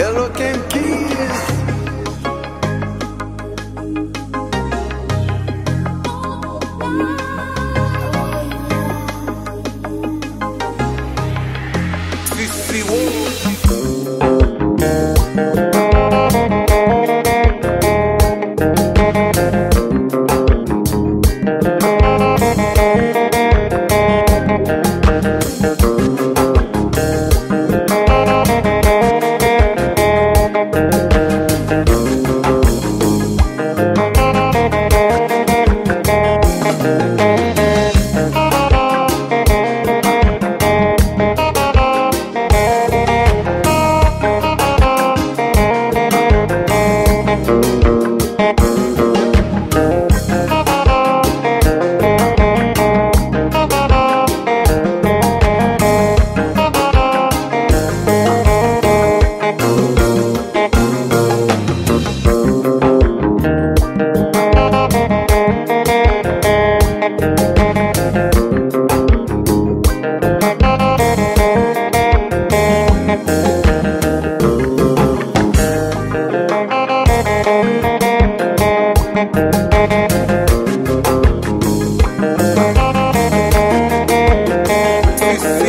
Hello, can kiss. Whoa. This